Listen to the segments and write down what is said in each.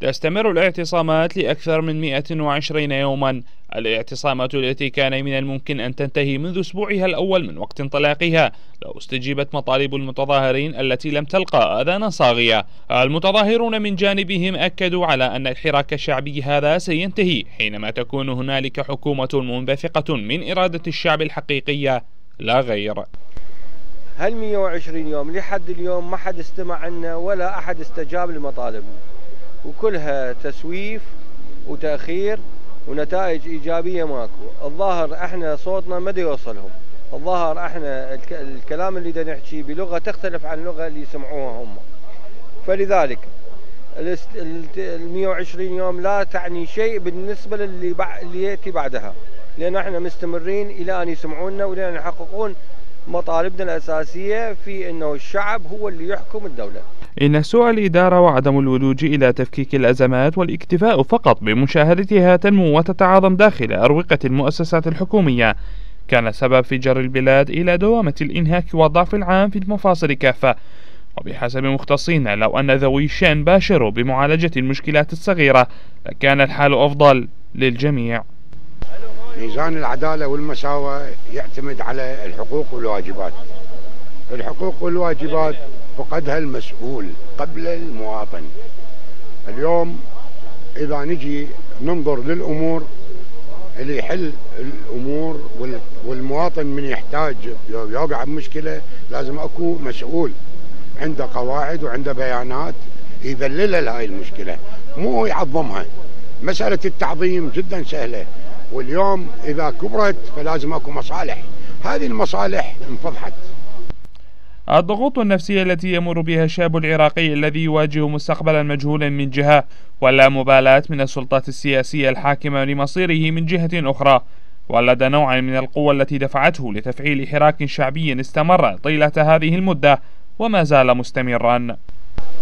تستمر الاعتصامات لأكثر من 120 يوما. الاعتصامات التي كان من الممكن أن تنتهي منذ أسبوعها الأول من وقت انطلاقها. لو استجيبت مطالب المتظاهرين التي لم تلقى آذان صاغية. المتظاهرون من جانبهم أكدوا على أن الحراك الشعبي هذا سينتهي حينما تكون هنالك حكومة منبثقة من إرادة الشعب الحقيقية لا غير. هل 120 يوم؟ لحد اليوم ما حد استمع لنا ولا أحد استجاب لمطالبنا وكلها تسويف وتأخير ونتائج إيجابية ماكو. الظاهر إحنا صوتنا ما يوصلهم. الظاهر إحنا الكلام اللي دا نحكي بلغة تختلف عن اللغة اللي يسمعوها هم. فلذلك ال 120 يوم لا تعني شيء بالنسبة للي اللي يأتي بعدها. لأن إحنا مستمرين إلى أن يسمعونا وإلى يحققون مطالبنا الأساسية في أنه الشعب هو اللي يحكم الدولة. إن سوء الإدارة وعدم الولوج إلى تفكيك الأزمات والاكتفاء فقط بمشاهدتها تنمو وتتعاظم داخل أروقة المؤسسات الحكومية. كان سبب في جر البلاد إلى دوامة الإنهاك والضعف العام في المفاصل كافة. وبحسب مختصين لو أن ذوي الشأن باشروا بمعالجة المشكلات الصغيرة لكان الحال أفضل للجميع. ميزان العدالة والمساواة يعتمد على الحقوق والواجبات. الحقوق والواجبات فقدها المسؤول قبل المواطن. اليوم إذا نجي ننظر للأمور اللي يحل الأمور والمواطن من يحتاج يوقع بمشكلة لازم أكو مسؤول عنده قواعد وعنده بيانات يذللها لهاي المشكلة. مو يعظمها. مسألة التعظيم جدا سهلة. واليوم إذا كبرت فلازم أكو مصالح. هذه المصالح انفضحت. الضغوط النفسية التي يمر بها الشاب العراقي الذي يواجه مستقبلا مجهولا من جهة ولا مبالاة من السلطات السياسية الحاكمة لمصيره من جهة أخرى ولد نوعا من القوة التي دفعته لتفعيل حراك شعبي استمر طيلة هذه المدة وما زال مستمرا.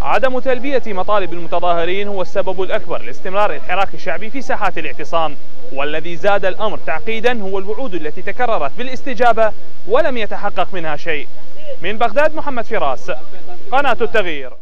عدم تلبية مطالب المتظاهرين هو السبب الأكبر لاستمرار الحراك الشعبي في ساحات الاعتصام والذي زاد الأمر تعقيدا هو الوعود التي تكررت بالاستجابة ولم يتحقق منها شيء. من بغداد محمد فراس قناة التغيير.